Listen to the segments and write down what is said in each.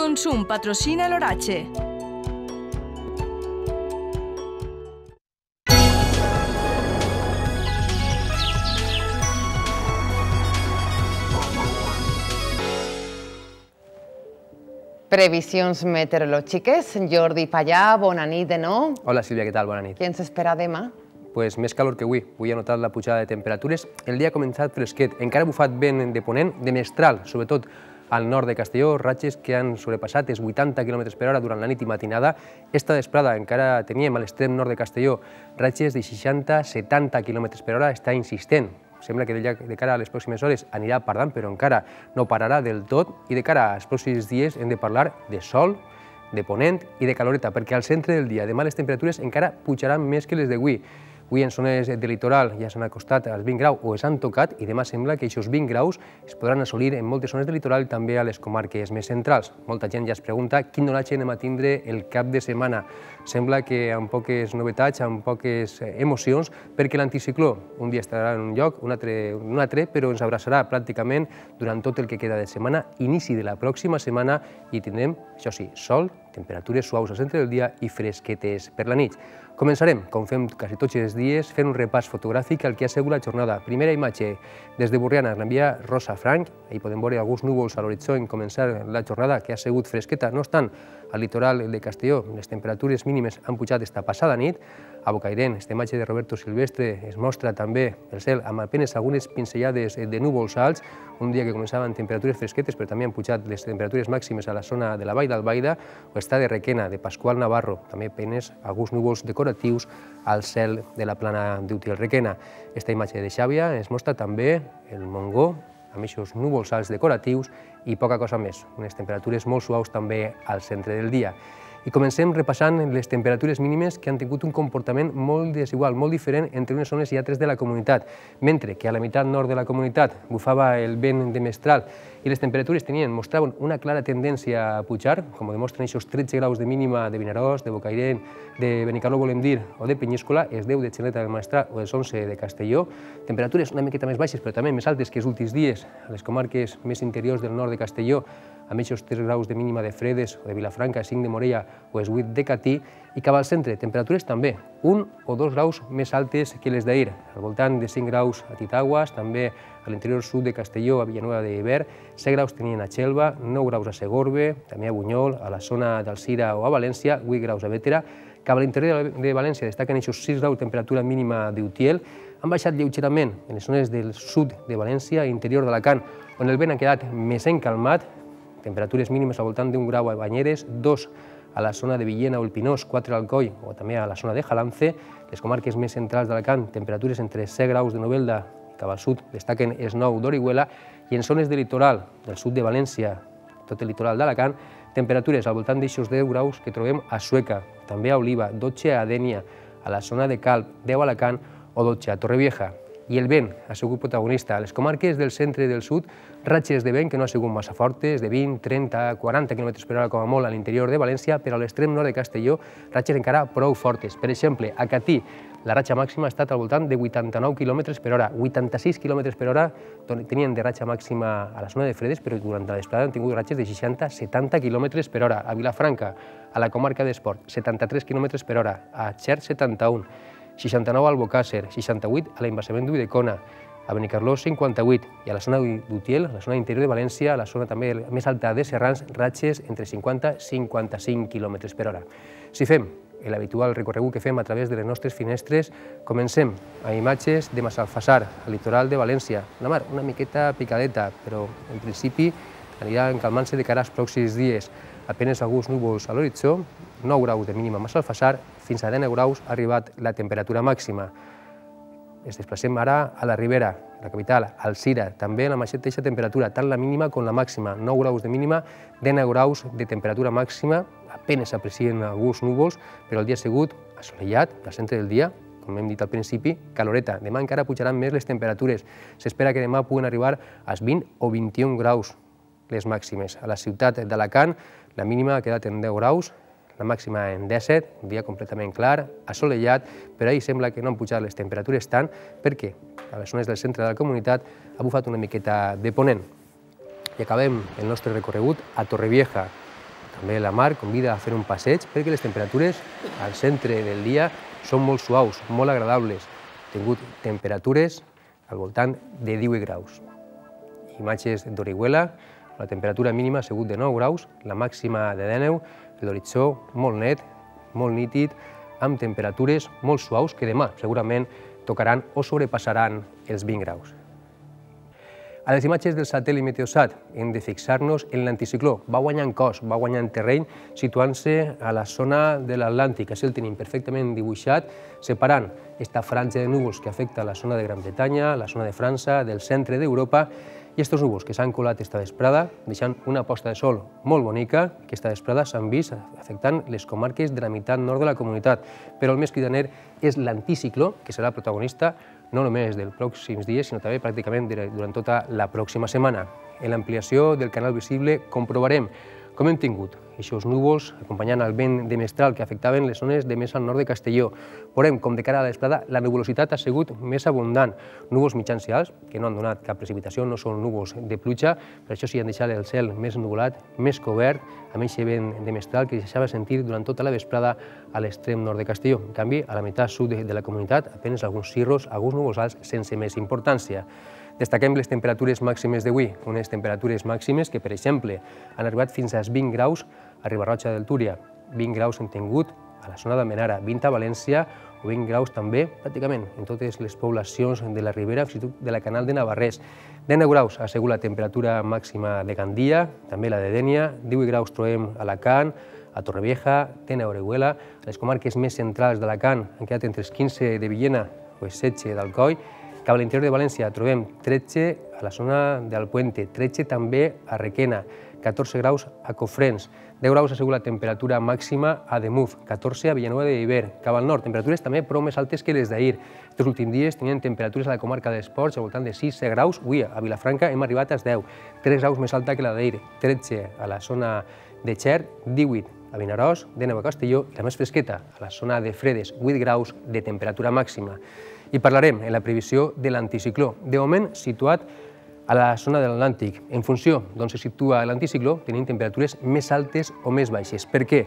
Consum patrocina l'oratge. Previsions meteorològiques. Jordi Pallà, bona nit de nou. Hola Sílvia, què tal? Bona nit. Què ens espera demà? Pues més calor que avui. Avui ha notat la pujada de temperatures. El dia ha començat fresquet. Encara ha bufat vent de ponent, de mestral, sobretot al nord de Castelló, ratxes que han sobrepassat els 80 km per hora durant la nit i matinada. Esta vesprada encara teníem a l'extrem nord de Castelló ratxes de 60-70 km per hora. Està insistent. Sembla que de cara a les pròximes hores anirà pardant, però encara no pararà del tot. I de cara als pròxims dies hem de parlar de sol, de ponent i de caloreta, perquè al centre del dia demà les temperatures encara pujaran més que les d'avui. Avui en zones de litoral ja s'han acostat als 20 graus o s'han tocat i demà sembla que aquests 20 graus es podran assolir en moltes zones de litoral i també a les comarques més centrals. Molta gent ja es pregunta quin oratge anem a tindre el cap de setmana. Sembla que amb poques novetats, amb poques emocions, perquè l'anticicló un dia estarà en un lloc, un altre, un altre, però ens abraçarà pràcticament durant tot el que queda de setmana, inici de la pròxima setmana i tindrem, això sí, sol, temperatures suaus al centre del dia i fresquetes per la nit. Començarem, com fem quasi tots els dies, fent un repàs fotogràfic al que ha sigut la jornada. Primera imatge des de Borriana, l'envia Rosa Frank. Ahí podem veure alguns núvols a l'horitzó en començar la jornada, que ha sigut fresqueta. No obstant, al litoral de Castelló les temperatures mínimes han pujat esta passada nit. A Bocairent, esta imatge de Roberto Silvestre es mostra també el cel amb apenes algunes pinzellades de núvols alts, un dia que començaven temperatures fresquetes, però també han pujat les temperatures màximes a la zona de la Vall d'Albaida, o està de Requena, de Pasqual Navarro, també apenes alguns núvols decoratius al cel de la plana d'Utiel Requena. Esta imatge de Xàbia es mostra també el Montgó, amb aquests núvols alts decoratius i poca cosa més, unes temperatures molt suaus també al centre del dia. I comencem repassant les temperatures mínimes que han tingut un comportament molt desigual, molt diferent entre unes zones i altres de la comunitat. Mentre que a la meitat nord de la comunitat bufava el vent de mestral i les temperatures tenien, mostraven una clara tendència a pujar, com ho demostren aquests 13 graus de mínima de Vinaròs, de Bocairent, de Benicarló, volem dir, o de Penyíscola, els 10 de Xeneta del Maestrat o els 11 de Castelló. Temperatures una miqueta més baixes, però també més altes que els últims dies a les comarques més interiors del nord de Castelló, amb aquests 3 graus de mínima de Fredes o de Vilafranca, 5 de Morella o els 8 de Catí, i cap al centre, temperatures també, 1 o 2 graus més altes que les d'ahir, al voltant de 5 graus a Titaguas, també a l'interior sud de Castelló, a Villanueva de Iber, 7 graus tenien a Xelva, 9 graus a Segorbe, també a Bunyol, a la zona d'Alcira o a València, 8 graus a Bétera, cap a l'interior de València destaquen aquests 6 graus de temperatura mínima d'Utiel, han baixat lleugerament en les zones del sud de València i interior d'Alacant, on el vent ha quedat més encalmat, temperatures mínimes al voltant d'un grau a Banyeres, 2 a la zona de Villena o el Pinós, 4 al Coll o també a la zona de Jalance, les comarques més centrals d'Alacant, temperatures entre 7 graus de Novelda cap al sud, destaquen es 9 d'Orihuela, i en zones de litoral del sud de València, tot el litoral d'Alacant, temperatures al voltant d'aixòs 10 graus que trobem a Sueca, també a Oliva, 12 a Dènia, a la zona de Calp, 10 a Alacant o 12 a Torrevieja i el vent ha sigut protagonista. A les comarques del centre i del sud, ratxes de vent que no han sigut massa fortes, de 20, 30, 40 km per hora com a molt a l'interior de València, però a l'extrem nord de Castelló, ratxes encara prou fortes. Per exemple, a Catí, la ratxa màxima ha estat al voltant de 89 km per hora. 86 km per hora tenien de ratxa màxima a la zona de Fredes, però durant la desplada han tingut ratxes de 60-70 km per hora. A Vilafranca, a la comarca d'Esport, 73 km per hora. A Xert, 71 69 al Bocàsser, 68 a l'embassament d'Uidecona, a Benicarló 58 i a la zona d'Utiel, la zona interior de València, la zona també més alta de Serrans, ratxes entre 50 i 55 km per hora. Si fem l'habitual recorregut que fem a través de les nostres finestres, comencem a imatges de Massalfassar, al litoral de València. La mar una miqueta picadeta, però en principi anirà encalmant-se de cara als pròxims dies. Apenes alguns núvols a l'horitzó, 9 graus de mínima a Massalfassar, fins a 19 graus ha arribat la temperatura màxima. Ens desplacem ara a la Ribera, la capital, Alcira, també la mateixa temperatura, tant la mínima com la màxima, 9 graus de mínima, 19 graus de temperatura màxima, apenes s'aprecien alguns núvols, però el dia ha sigut assolellat, al centre del dia, com hem dit al principi, caloreta. Demà encara pujaran més les temperatures. S'espera que demà puguen arribar als 20 o 21 graus les màximes. A la ciutat d'Alacant la mínima ha quedat en 10 graus, la màxima en 17, un dia completament clar, assolellat, però ahir sembla que no han pujat les temperatures tant perquè a les zones del centre de la comunitat ha bufat una miqueta de ponent. I acabem el nostre recorregut a Torrevieja. també la mar convida a fer un passeig perquè les temperatures al centre del dia són molt suaus, molt agradables. He tingut temperatures al voltant de 18 graus. Imatges d'Orihuela, la temperatura mínima ha sigut de 9 graus, la màxima de 19, l'horitzó molt net, molt nítid, amb temperatures molt suaus que demà segurament tocaran o sobrepassaran els 20 graus. A les imatges del satèl·lit Meteosat hem de fixar-nos en l'anticicló. Va guanyant cos, va guanyant terreny, situant-se a la zona de l'Atlàntic. Així el tenim perfectament dibuixat, separant esta franja de núvols que afecta la zona de Gran Bretanya, la zona de França, del centre d'Europa, i aquests núvols que s'han colat esta vesprada, deixant una posta de sol molt bonica, que esta vesprada s'han vist afectant les comarques de la meitat nord de la comunitat. Però el més cridaner és l'anticicló, que serà protagonista no només dels pròxims dies, sinó també pràcticament durant tota la pròxima setmana. En l'ampliació del canal visible comprovarem com hem tingut aquests núvols acompanyant el vent de mestral que afectaven les zones de més al nord de Castelló. Veurem com de cara a l'esplada la nuvolositat ha sigut més abundant. Núvols mitjans i alts, que no han donat cap precipitació, no són núvols de pluja, per això sí han deixat el cel més nuvolat, més cobert, amb aquest vent de mestral que deixava sentir durant tota la vesprada a l'extrem nord de Castelló. En canvi, a la meitat sud de la comunitat, apenes alguns cirros, alguns núvols alts sense més importància. Destaquem les temperatures màximes d'avui, unes temperatures màximes que, per exemple, han arribat fins als 20 graus a Ribarroja del Túria, 20 graus hem tingut a la zona d'Almenara, 20 a València o 20 graus també, pràcticament, en totes les poblacions de la Ribera, fins i tot de la Canal de Navarrés. 19 graus ha sigut la temperatura màxima de Gandia, també la de Dènia, 18 graus trobem a Alacant, a Torrevieja, Tena, Orihuela, a les comarques més centrals d'Alacant han quedat entre els 15 de Villena o el 16 d'Alcoi, cap a l'interior de València trobem 13 a la zona del Puente, 13 també a Requena, 14 graus a Cofrents, 10 graus ha sigut la temperatura màxima a Demuf, 14 a Villanueva de Iber, cap al nord, temperatures també prou més altes que les d'ahir. Aquests últims dies tenien temperatures a la comarca d'Esports al voltant de 6 graus, avui a Vilafranca hem arribat als 10, 3 graus més alta que la d'ahir, 13 a la zona de Xert, 18 a Vinaròs, de Nova Castelló i la més fresqueta, a la zona de Fredes, 8 graus de temperatura màxima. I parlarem en la previsió de l'anticicló, de moment situat a la zona de l'Atlàntic. En funció d'on se situa l'anticicló, tenim temperatures més altes o més baixes. Per què?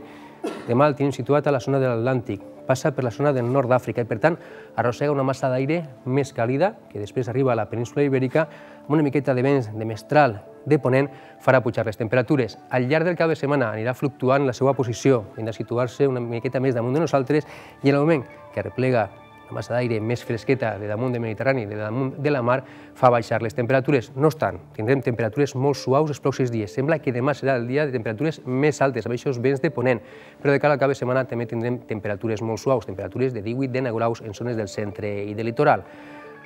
Demà el tenim situat a la zona de l'Atlàntic, passa per la zona del nord d'Àfrica i, per tant, arrossega una massa d'aire més càlida, que després arriba a la península ibèrica, amb una miqueta de vents de mestral de ponent, farà pujar les temperatures. Al llarg del cap de setmana anirà fluctuant la seva posició, hem de situar-se una miqueta més damunt de nosaltres i en el moment que replega massa d'aire més fresqueta de damunt del Mediterrani, de damunt de la mar, fa baixar les temperatures. No obstant, tindrem temperatures molt suaus els pròxims dies. Sembla que demà serà el dia de temperatures més altes, amb aquests vents de ponent, però de cara al cap de setmana també tindrem temperatures molt suaus, temperatures de 18-19 graus en zones del centre i del litoral.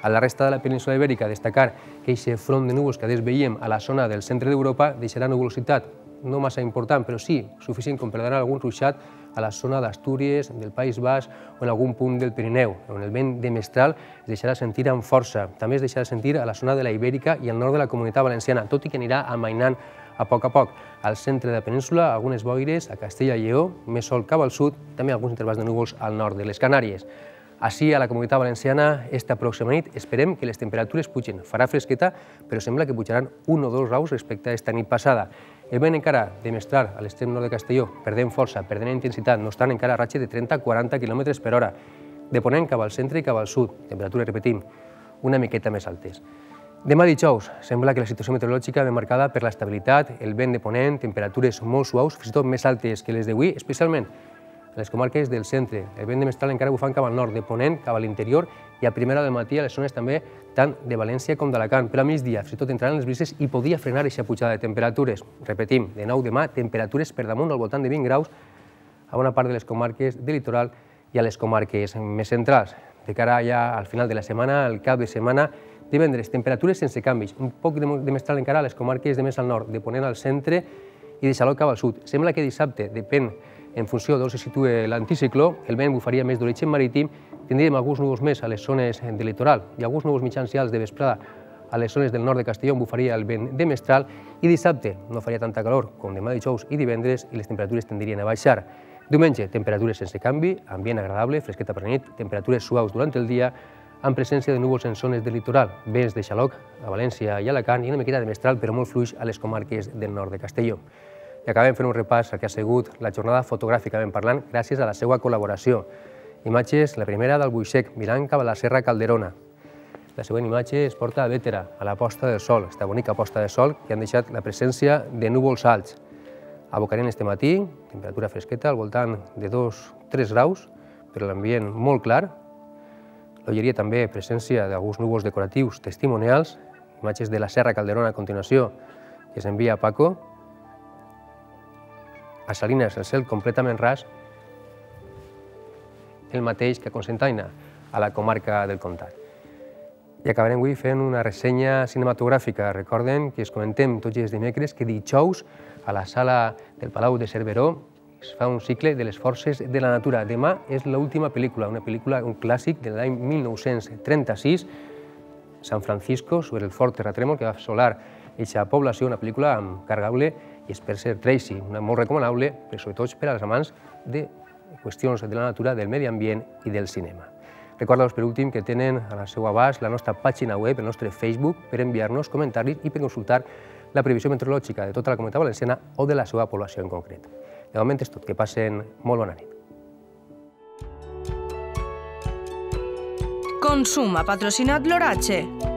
A la resta de la península ibèrica, destacar que aquest front de núvols que veiem a la zona del centre d'Europa deixarà nuvolositat no massa important, però sí suficient com per donar algun ruixat a la zona d'Astúries, del País Basc o en algun punt del Pirineu, on el vent de mestral es deixarà sentir amb força. També es deixarà sentir a la zona de la Ibèrica i al nord de la comunitat valenciana, tot i que anirà amainant a poc a poc. Al centre de la península, algunes boires, a Castella i Lleó, més sol cap al sud, també alguns intervals de núvols al nord de les Canàries. Així, a la comunitat valenciana, esta pròxima nit, esperem que les temperatures pugen. Farà fresqueta, però sembla que pujaran un o dos graus respecte a esta nit passada. El vent encara de mestral a l'extrem nord de Castelló, perdent força, perdent intensitat, no estan encara a ratxa de 30-40 km per hora. De ponent cap al centre i cap al sud, temperatures, repetim, una miqueta més altes. Demà dijous, sembla que la situació meteorològica ve marcada per l'estabilitat, el vent de ponent, temperatures molt suaus, fins i tot més altes que les d'avui, especialment les comarques del centre. El vent de mestral encara bufant cap al nord, de ponent cap a l'interior i a primera del matí a les zones també tant de València com d'Alacant. Però a migdia, fins i tot entraran les brises i podia frenar aquesta pujada de temperatures. Repetim, de nou demà, temperatures per damunt al voltant de 20 graus a bona part de les comarques del litoral i a les comarques més centrals. De cara ja al final de la setmana, al cap de setmana, divendres, temperatures sense canvis, un poc de mestral encara a les comarques de més al nord, de Ponent al centre i de Xaló cap al sud. Sembla que dissabte, depèn en funció d'on se situa l'anticicló, el vent bufaria més d'origen marítim, tindríem alguns núvols més a les zones del litoral i alguns núvols mitjans i alts de vesprada a les zones del nord de Castelló on bufaria el vent de mestral i dissabte no faria tanta calor com demà dijous i divendres i les temperatures tendrien a baixar. Diumenge, temperatures sense canvi, ambient agradable, fresqueta per la nit, temperatures suaus durant el dia, amb presència de núvols en zones del litoral, vents de xaloc a València i Alacant i una miqueta de mestral però molt fluix a les comarques del nord de Castelló. I acabem fent un repàs al que ha sigut la jornada fotogràficament parlant gràcies a la seva col·laboració. Imatges, la primera del Buixec, mirant cap a la Serra Calderona. La següent imatge es porta a Bétera, a la posta del sol, esta bonica posta de sol que han deixat la presència de núvols alts. A Bocarín este matí, temperatura fresqueta, al voltant de 2-3 graus, però l'ambient molt clar. L'Olleria també presència d'alguns núvols decoratius testimonials, imatges de la Serra Calderona a continuació, que s'envia a Paco. A Salines el cel completament ras, el mateix que a Consentaina, a la comarca del Comtat. I acabarem avui fent una ressenya cinematogràfica. Recorden que es comentem tots els dimecres que dijous a la sala del Palau de Cerveró es fa un cicle de les forces de la natura. Demà és l'última pel·lícula, una pel·lícula, un clàssic de l'any 1936, San Francisco, sobre el fort terratrèmol que va assolar aquesta població, una pel·lícula amb Cargaule i Spencer Tracy, una molt recomanable, però sobretot per als amants de qüestions de la natura, del medi ambient i del cinema. Recorda-vos per últim que tenen a la seu abast la nostra pàgina web, el nostre Facebook, per enviar-nos comentaris i per consultar la previsió meteorològica de tota la comunitat valenciana o de la seva població en concret. De moment és tot, que passen molt bona nit. Consum ha patrocinat l'oratge.